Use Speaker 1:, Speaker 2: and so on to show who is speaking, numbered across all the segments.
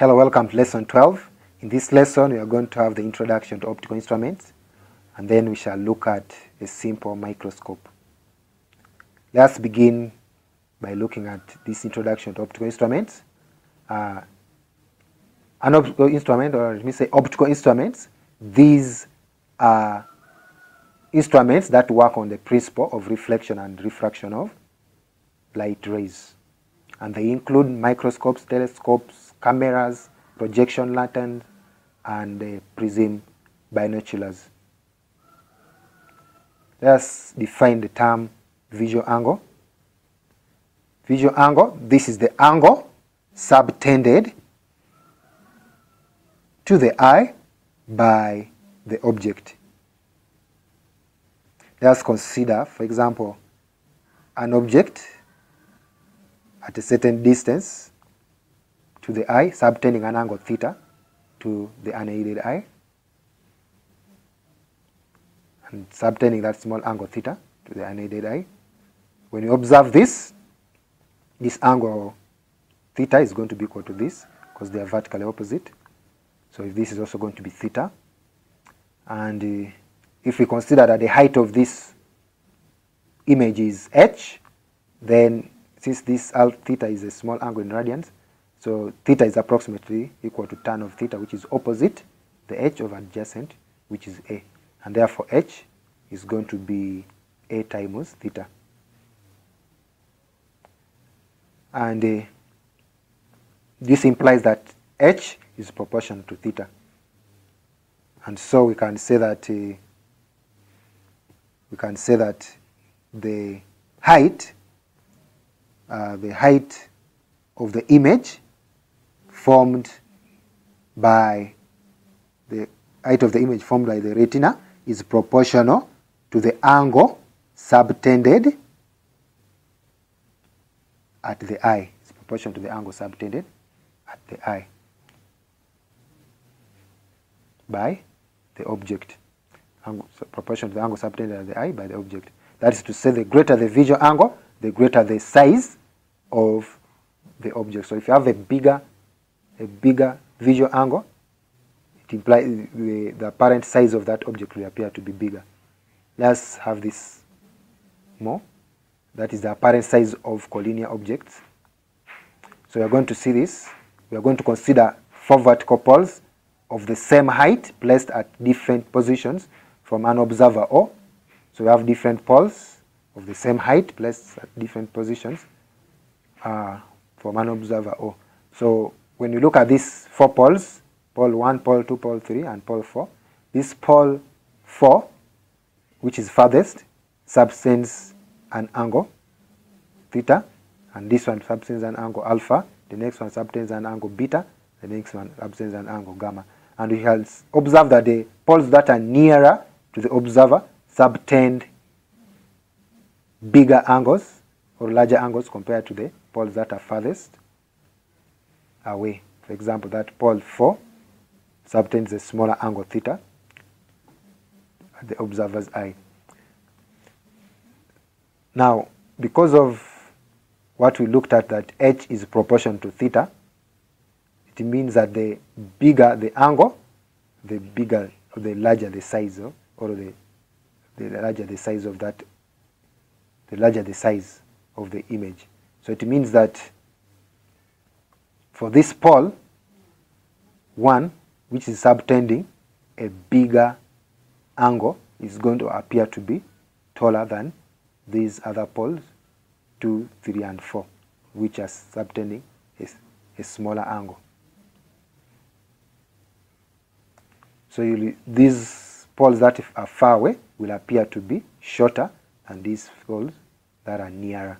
Speaker 1: Hello, welcome to lesson 12. In this lesson, we are going to have the introduction to optical instruments, and then we shall look at a simple microscope. Let's begin by looking at this introduction to optical instruments. Uh, an optical instrument, or let me say optical instruments, these are instruments that work on the principle of reflection and refraction of light rays. And they include microscopes, telescopes, cameras, projection lanterns, and uh, prism binoculars. Let's define the term visual angle. Visual angle, this is the angle subtended to the eye by the object. Let's consider, for example, an object at a certain distance to the eye, subtending an angle theta to the unaided eye, and subtending that small angle theta to the unaided eye. When you observe this, this angle theta is going to be equal to this because they are vertically opposite. So if this is also going to be theta. And uh, if we consider that the height of this image is h, then since this theta is a small angle in radians, so theta is approximately equal to tan of theta, which is opposite the h of adjacent, which is a. And therefore h is going to be a times theta. And uh, this implies that h is proportional to theta. And so we can say that uh, we can say that the height uh, the height of the image formed by the height of the image formed by the retina is proportional to the angle subtended at the eye. It's proportional to the angle subtended at the eye by the object. Angle, so proportional to the angle subtended at the eye by the object. That is to say, the greater the visual angle, the greater the size of the object. So if you have a bigger, a bigger visual angle, it implies the, the apparent size of that object will appear to be bigger. Let's have this more. That is the apparent size of collinear objects. So we are going to see this. We are going to consider four vertical poles of the same height placed at different positions from an observer O. So we have different poles of the same height placed at different positions uh, from an observer O. So when you look at these four poles, pole 1, pole 2, pole 3, and pole 4, this pole 4, which is farthest, subtends an angle theta, and this one subtends an angle alpha, the next one subtends an angle beta, the next one subtends an angle gamma. And we have observed that the poles that are nearer to the observer subtend bigger angles or larger angles compared to the poles that are farthest away. For example, that pole 4 subtends a smaller angle theta at the observer's eye. Now, because of what we looked at that h is proportional to theta, it means that the bigger the angle, the bigger or the larger the size of, or the, the larger the size of that, the larger the size of the image. So it means that for this pole, one, which is subtending a bigger angle, is going to appear to be taller than these other poles, 2, 3, and 4, which are subtending a, a smaller angle. So you, these poles that are far away will appear to be shorter than these poles that are nearer.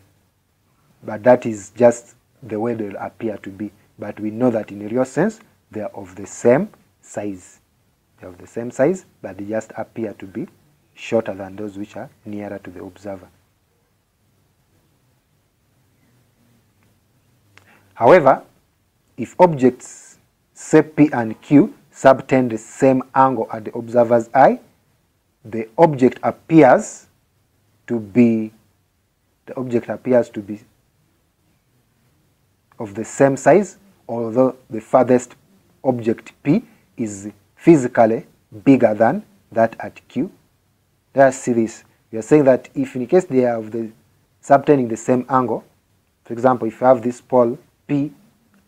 Speaker 1: But that is just the way they'll appear to be. But we know that in a real sense, they are of the same size. They are of the same size, but they just appear to be shorter than those which are nearer to the observer. However, if objects say P and Q subtend the same angle at the observer's eye, the object appears to be the object appears to be of the same size although the farthest object P is physically bigger than that at Q. Let's see this. We are saying that if in case they have the subtending the same angle, for example, if you have this pole P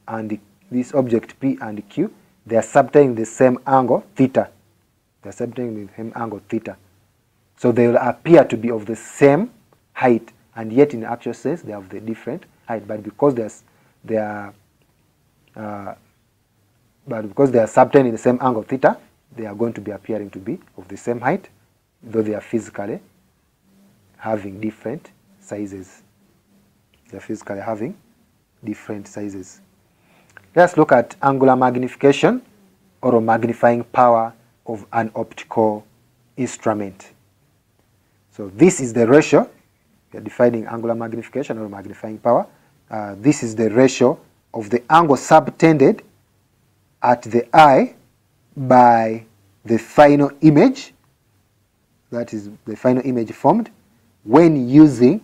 Speaker 1: and this object P and Q, they are subtending the same angle theta. They are subtending the same angle theta. So they will appear to be of the same height, and yet in actual sense they have the different height. But because there's they are uh, but because they are subtending the same angle theta, they are going to be appearing to be of the same height, though they are physically having different sizes. They are physically having different sizes. Let's look at angular magnification or magnifying power of an optical instrument. So this is the ratio. We are defining angular magnification or magnifying power. Uh, this is the ratio of the angle subtended at the eye by the final image, that is the final image formed, when using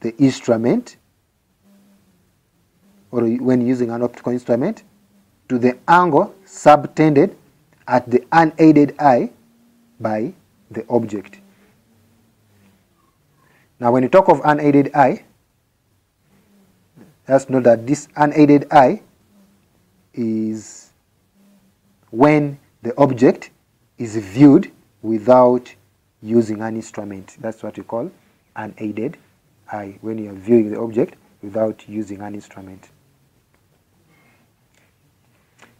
Speaker 1: the instrument or when using an optical instrument to the angle subtended at the unaided eye by the object. Now when you talk of unaided eye, let's note that this unaided eye is when the object is viewed without using an instrument. That's what we call unaided eye, when you are viewing the object without using an instrument.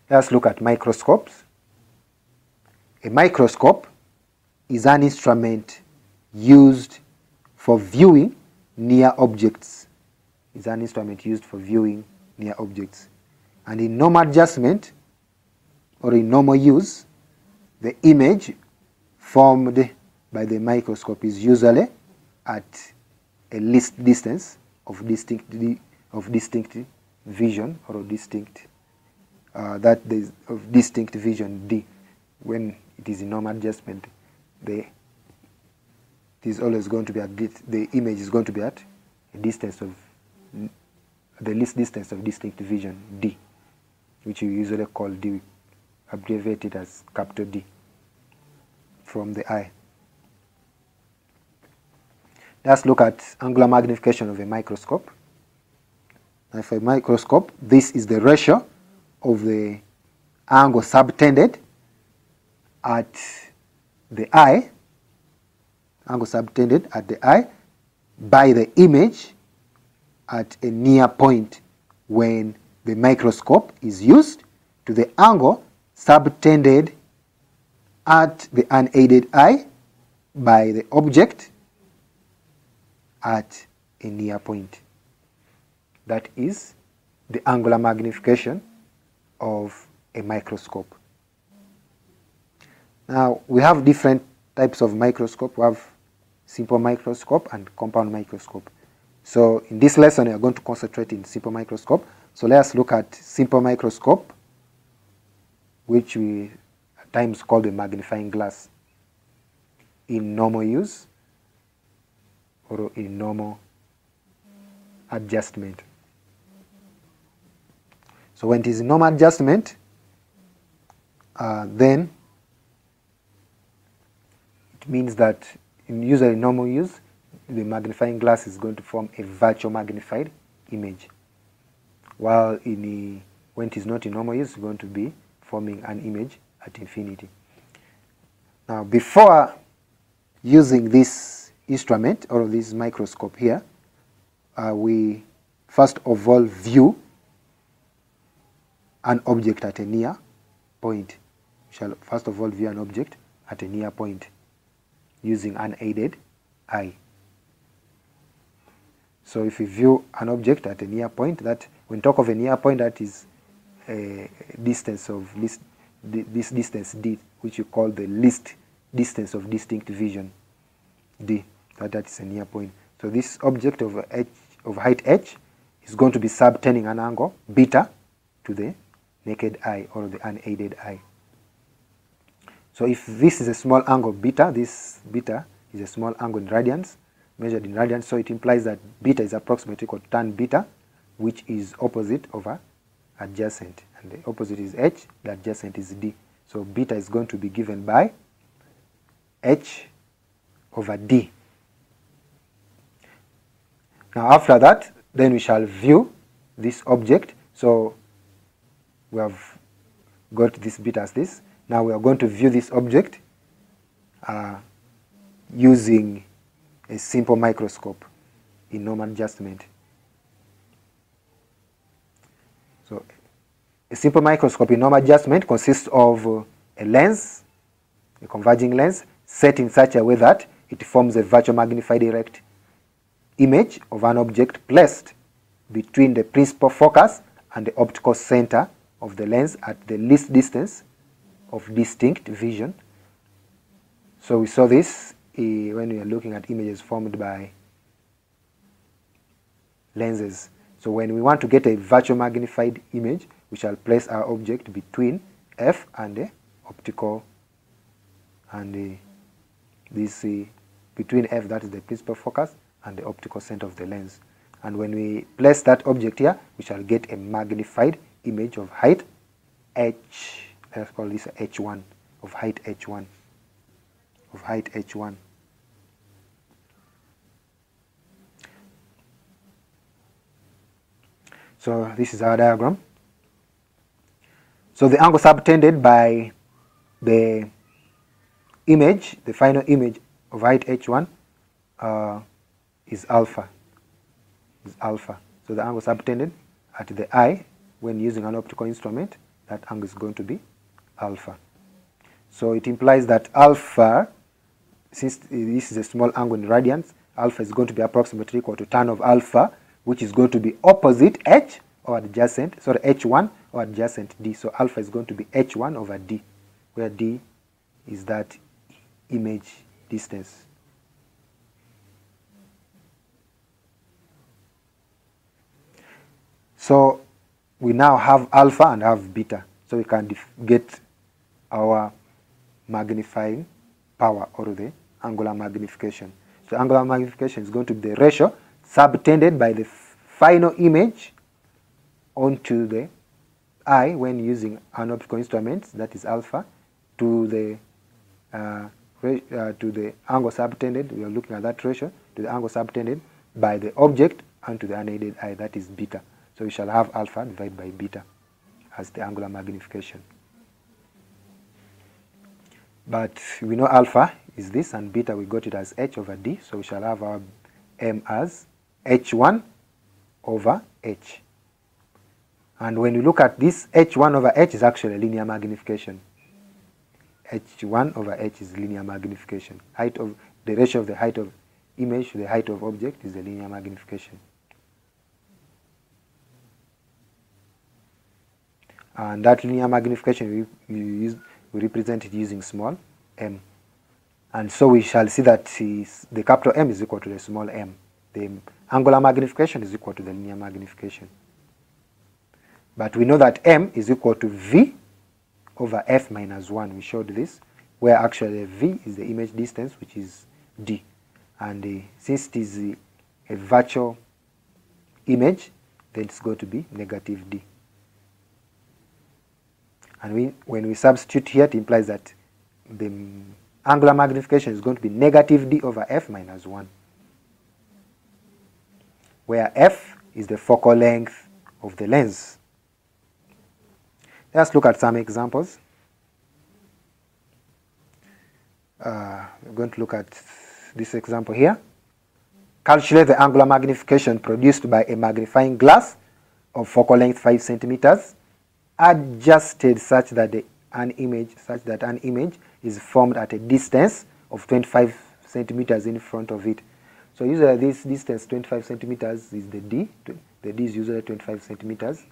Speaker 1: Let's look at microscopes. A microscope is an instrument used for viewing near objects. Is an instrument used for viewing near objects. And in normal adjustment, or in normal use, the image formed by the microscope is usually at a least distance of distinct of distinct vision or distinct uh, that is of distinct vision D when it is in normal adjustment the it is always going to be at the image is going to be at a distance of the least distance of distinct vision D which you usually call D abbreviated as capital D from the eye. Let's look at angular magnification of a microscope. Now for a microscope, this is the ratio of the angle subtended at the eye, angle subtended at the eye by the image at a near point when the microscope is used to the angle subtended at the unaided eye by the object at a near point. That is the angular magnification of a microscope. Now, we have different types of microscope. We have simple microscope and compound microscope. So in this lesson, we are going to concentrate in simple microscope. So let's look at simple microscope which we at times call the magnifying glass in normal use or in normal adjustment. So when it is normal adjustment, uh, then it means that in usually normal use, the magnifying glass is going to form a virtual magnified image. While in when it is not in normal use, it's going to be forming an image at infinity. Now, before using this instrument or this microscope here, uh, we first of all view an object at a near point. We shall first of all view an object at a near point using unaided eye. So if we view an object at a near point, that when talk of a near point, that is a distance of least, this distance d, which you call the least distance of distinct vision, d, that, that is a near point. So this object of, h, of height h is going to be subtending an angle beta to the naked eye or the unaided eye. So if this is a small angle beta, this beta is a small angle in radians, measured in radians, so it implies that beta is approximately equal to tan beta, which is opposite over adjacent. and the opposite is h, the adjacent is d. So beta is going to be given by h over d. Now after that, then we shall view this object. So we have got this bit as this. Now we are going to view this object uh, using a simple microscope in normal adjustment. So a simple microscope in normal adjustment consists of a lens, a converging lens, set in such a way that it forms a virtual magnified direct image of an object placed between the principal focus and the optical center of the lens at the least distance of distinct vision. So we saw this when we are looking at images formed by lenses. So when we want to get a virtual magnified image, we shall place our object between f and the optical and the, this uh, between f that is the principal focus and the optical center of the lens. And when we place that object here, we shall get a magnified image of height h, let's call this h1, of height h1, of height h1. So this is our diagram. So the angle subtended by the image, the final image of height h1 uh, is alpha. Is alpha. So the angle subtended at the eye when using an optical instrument, that angle is going to be alpha. So it implies that alpha, since this is a small angle in radians, alpha is going to be approximately equal to tan of alpha which is going to be opposite h or adjacent, sorry, h1 or adjacent d. So alpha is going to be h1 over d, where d is that image distance. So we now have alpha and have beta. So we can get our magnifying power or the angular magnification. So angular magnification is going to be the ratio subtended by the final image onto the eye when using an optical instrument, that is alpha, to the uh, uh, to the angle subtended, we are looking at that ratio, to the angle subtended by the object and to the unaided eye, that is beta. So we shall have alpha divided by beta as the angular magnification. But we know alpha is this and beta we got it as h over d, so we shall have our m as h1 over h. And when you look at this, h1 over h is actually a linear magnification. h1 over h is linear magnification. Height of the ratio of the height of image to the height of object is the linear magnification. And that linear magnification we, we, use, we represent it using small m. And so we shall see that the capital M is equal to the small m. The angular magnification is equal to the linear magnification. But we know that m is equal to v over f minus 1. We showed this, where actually v is the image distance, which is d. And uh, since it is uh, a virtual image, then it's going to be negative d. And we, when we substitute here, it implies that the angular magnification is going to be negative d over f minus 1, where f is the focal length of the lens. Let's look at some examples. Uh, we're going to look at this example here. Calculate the angular magnification produced by a magnifying glass of focal length 5 centimeters adjusted such that the, an image such that an image is formed at a distance of 25 centimeters in front of it. So usually this distance 25 centimeters is the D. The D is usually 25 centimeters.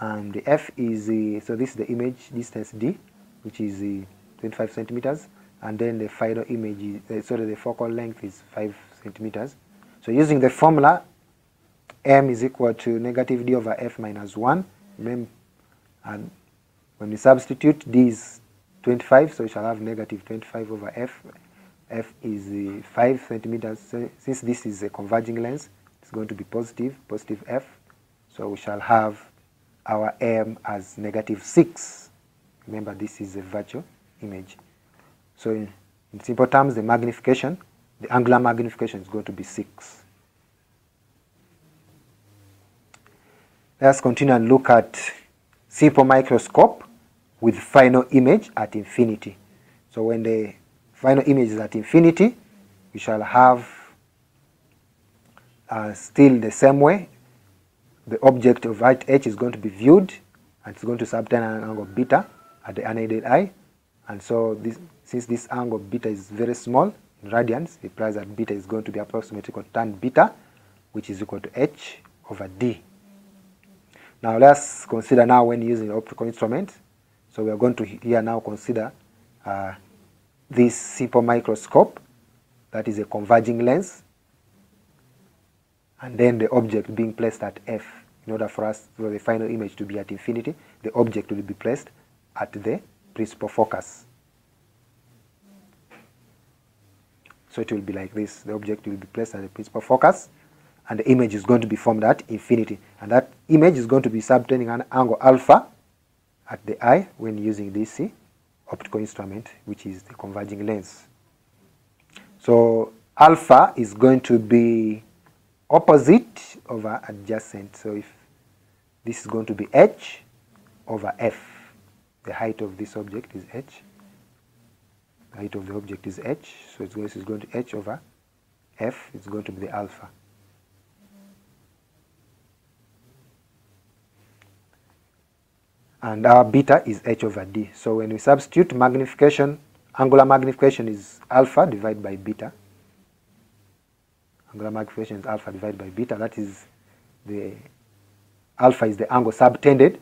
Speaker 1: And the F is, the, so this is the image distance D, which is the 25 centimeters. And then the final image, is, uh, sorry, the focal length is 5 centimeters. So using the formula, M is equal to negative D over F minus 1. And when we substitute, D is 25, so we shall have negative 25 over f. f is uh, 5 centimeters. So since this is a converging lens, it's going to be positive, positive f. So we shall have our m as negative 6. Remember, this is a virtual image. So in, in simple terms, the magnification, the angular magnification is going to be 6. Let's continue and look at simple microscope with final image at infinity. So when the final image is at infinity, we shall have uh, still the same way. The object of height h is going to be viewed and it's going to subtend an angle beta at the unaided eye. And so this, since this angle beta is very small in radians, it implies that beta is going to be approximately equal to tan beta, which is equal to h over d. Now let's consider now when using optical instrument. So we are going to here now consider uh, this simple microscope that is a converging lens and then the object being placed at f. In order for us for the final image to be at infinity, the object will be placed at the principal focus. So it will be like this. The object will be placed at the principal focus and the image is going to be formed at infinity. And that image is going to be subtending an angle alpha at the eye when using this optical instrument, which is the converging lens. So alpha is going to be opposite over adjacent. So if this is going to be h over f, the height of this object is h. The height of the object is h, so it's going, going to h over f. It's going to be the alpha. And our beta is h over d. So when we substitute magnification, angular magnification is alpha divided by beta. Angular magnification is alpha divided by beta. That is the alpha is the angle subtended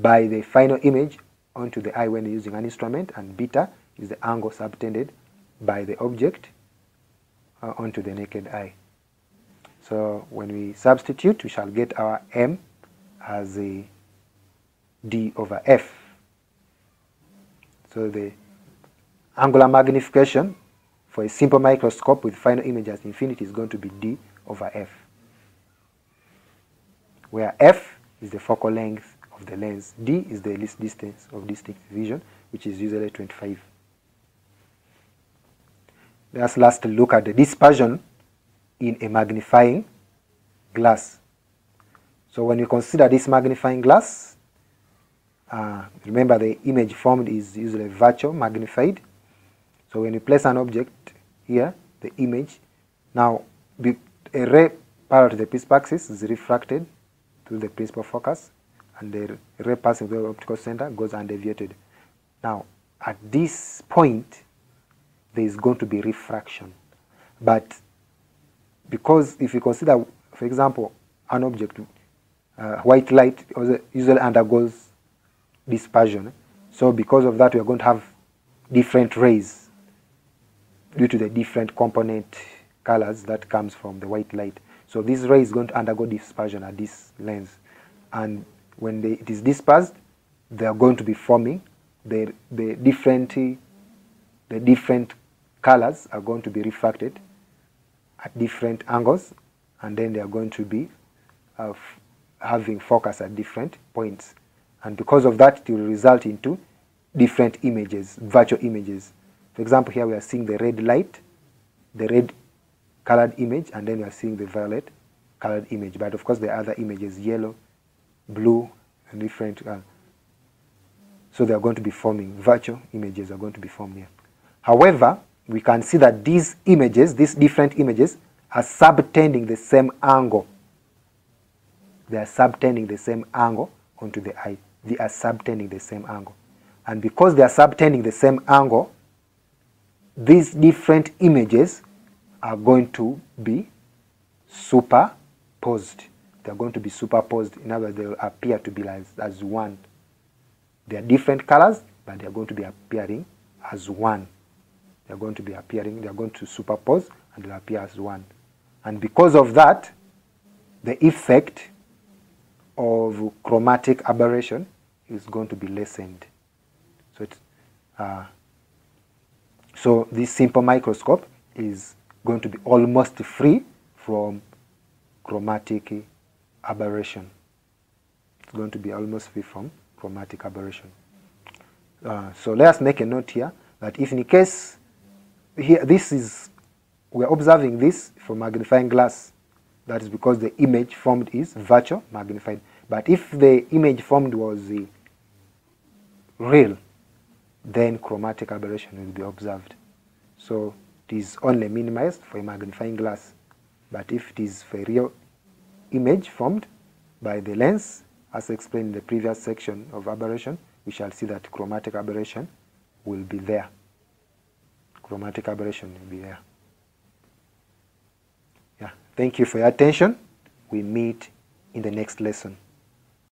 Speaker 1: by the final image onto the eye when using an instrument, and beta is the angle subtended by the object uh, onto the naked eye. So when we substitute, we shall get our m as a d over f. So the angular magnification for a simple microscope with final image as infinity is going to be d over f, where f is the focal length of the lens, d is the least distance of distinct vision, which is usually 25. Let's last look at the dispersion in a magnifying glass. So when you consider this magnifying glass, uh, remember the image formed is usually virtual magnified. So when you place an object here, the image, now a ray parallel to the principal axis is refracted to the principal focus and the ray passing through the optical center goes undeviated. Now at this point there is going to be refraction. But because if you consider, for example, an object, uh, white light usually undergoes dispersion. So because of that, we are going to have different rays due to the different component colors that comes from the white light. So this ray is going to undergo dispersion at this lens. And when they, it is dispersed, they are going to be forming the, the different the different colors are going to be refracted at different angles and then they are going to be uh, having focus at different points and because of that it will result into different images, virtual images. For example, here we are seeing the red light, the red colored image, and then we are seeing the violet colored image. But of course, the other images, yellow, blue, and different. Uh, so they are going to be forming, virtual images are going to be formed here. However, we can see that these images, these different images, are subtending the same angle. They are subtending the same angle onto the eye they are subtending the same angle. And because they are subtending the same angle, these different images are going to be superposed. They're going to be superposed. In other words, they will appear to be as, as one. They are different colors, but they are going to be appearing as one. They are going to be appearing, they are going to superpose and they'll appear as one. And because of that, the effect of chromatic aberration is going to be lessened. So, it's, uh, so this simple microscope is going to be almost free from chromatic aberration. It's going to be almost free from chromatic aberration. Uh, so let us make a note here that if in case here this is we are observing this from magnifying glass, that is because the image formed is virtual magnified. But if the image formed was uh, real, then chromatic aberration will be observed. So it is only minimized for a magnifying glass. But if it is for a real image formed by the lens, as explained in the previous section of aberration, we shall see that chromatic aberration will be there. Chromatic aberration will be there. Yeah, thank you for your attention. We meet in the next lesson.